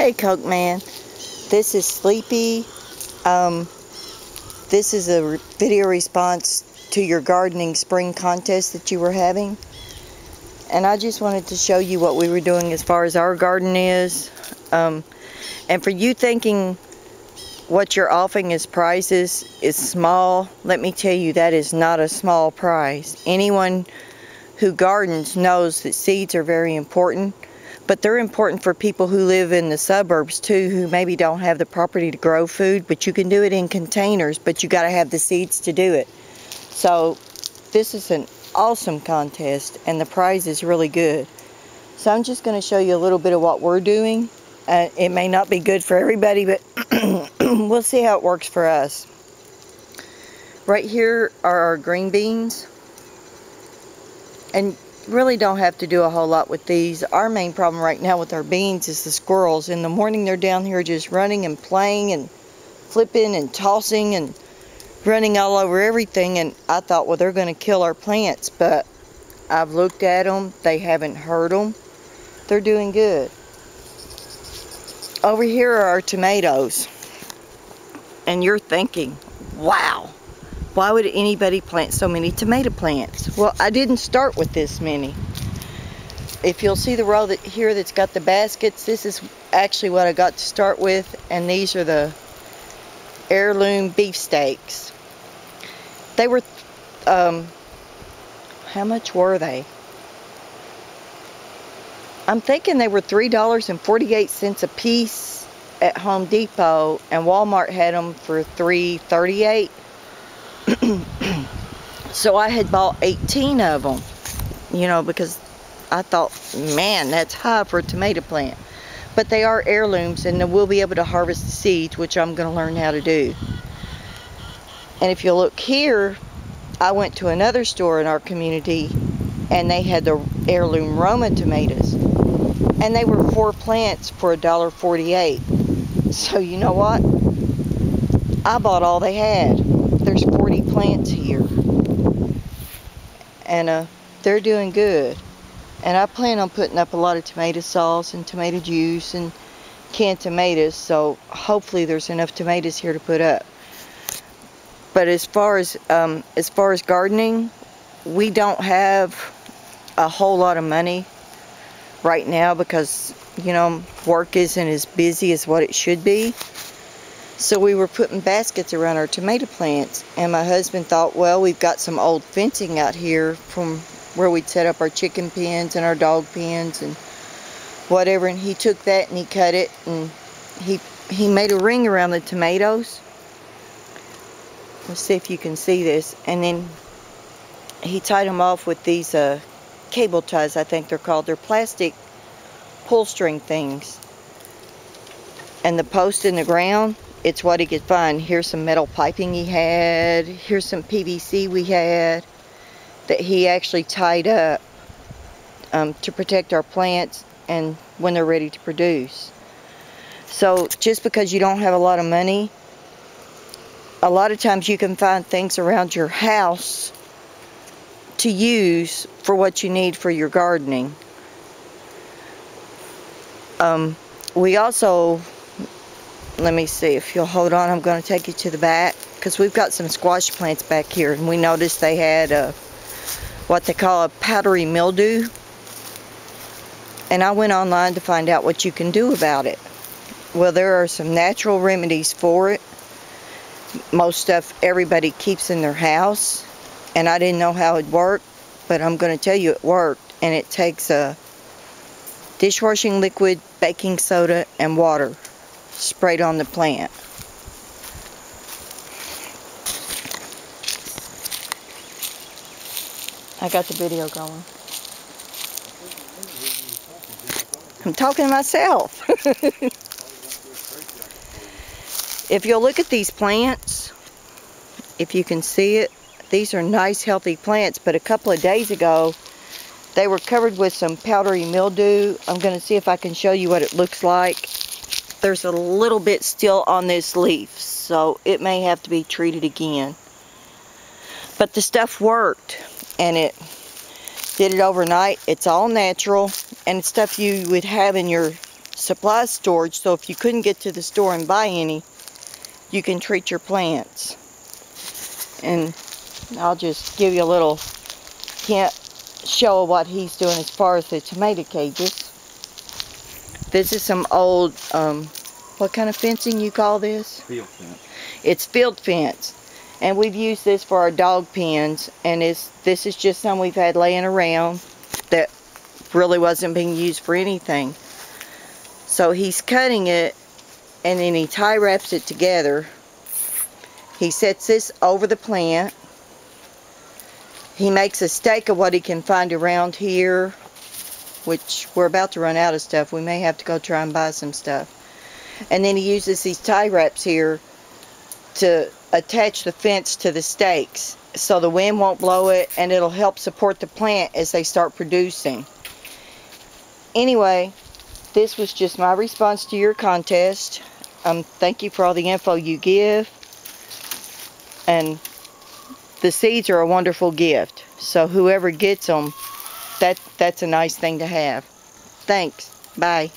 Hey Coke Man, this is Sleepy. Um, this is a video response to your gardening spring contest that you were having. And I just wanted to show you what we were doing as far as our garden is. Um, and for you thinking what you're offering as prizes is small, let me tell you that is not a small prize. Anyone who gardens knows that seeds are very important but they're important for people who live in the suburbs too who maybe don't have the property to grow food but you can do it in containers but you got to have the seeds to do it. So this is an awesome contest and the prize is really good. So I'm just going to show you a little bit of what we're doing. Uh, it may not be good for everybody but we'll see how it works for us. Right here are our green beans. And really don't have to do a whole lot with these. Our main problem right now with our beans is the squirrels. In the morning they're down here just running and playing and flipping and tossing and running all over everything and I thought well they're going to kill our plants but I've looked at them. They haven't hurt them. They're doing good. Over here are our tomatoes. And you're thinking, wow, why would anybody plant so many tomato plants? Well, I didn't start with this many. If you'll see the row that here that's got the baskets, this is actually what I got to start with, and these are the heirloom beefsteaks. They were, um, how much were they? I'm thinking they were $3.48 a piece at Home Depot, and Walmart had them for $3.38 so I had bought 18 of them, you know, because I thought, man, that's high for a tomato plant. But they are heirlooms and we'll be able to harvest the seeds, which I'm going to learn how to do. And if you look here, I went to another store in our community and they had the heirloom Roma tomatoes. And they were four plants for $1.48. So you know what? I bought all they had. There's 40 plants here. And uh, they're doing good. And I plan on putting up a lot of tomato sauce and tomato juice and canned tomatoes. So hopefully there's enough tomatoes here to put up. But as far as um, as far as gardening, we don't have a whole lot of money right now because you know work isn't as busy as what it should be. So we were putting baskets around our tomato plants and my husband thought, well, we've got some old fencing out here from where we'd set up our chicken pens and our dog pens and whatever and he took that and he cut it and he he made a ring around the tomatoes. Let's see if you can see this. And then he tied them off with these uh, cable ties, I think they're called. They're plastic pull string things. And the post in the ground, it's what he could find. Here's some metal piping he had. Here's some PVC we had that he actually tied up um, to protect our plants and when they're ready to produce. So just because you don't have a lot of money, a lot of times you can find things around your house to use for what you need for your gardening. Um, we also let me see if you'll hold on. I'm going to take you to the back because we've got some squash plants back here and we noticed they had a what they call a powdery mildew. And I went online to find out what you can do about it. Well there are some natural remedies for it. Most stuff everybody keeps in their house and I didn't know how it worked but I'm going to tell you it worked and it takes a dishwashing liquid baking soda and water sprayed on the plant. I got the video going. I'm talking to myself. if you'll look at these plants, if you can see it, these are nice healthy plants, but a couple of days ago, they were covered with some powdery mildew. I'm going to see if I can show you what it looks like there's a little bit still on this leaf, so it may have to be treated again. But the stuff worked, and it did it overnight. It's all natural, and it's stuff you would have in your supply storage so if you couldn't get to the store and buy any, you can treat your plants. And I'll just give you a little hint, show what he's doing as far as the tomato cages. This is some old, um, what kind of fencing you call this? Field fence. It's field fence. And we've used this for our dog pens. And it's this is just some we've had laying around that really wasn't being used for anything. So he's cutting it and then he tie wraps it together. He sets this over the plant. He makes a stake of what he can find around here which we're about to run out of stuff. We may have to go try and buy some stuff. And then he uses these tie wraps here to attach the fence to the stakes so the wind won't blow it and it'll help support the plant as they start producing. Anyway, this was just my response to your contest. Um, thank you for all the info you give. And the seeds are a wonderful gift. So whoever gets them, that that's a nice thing to have. Thanks. Bye.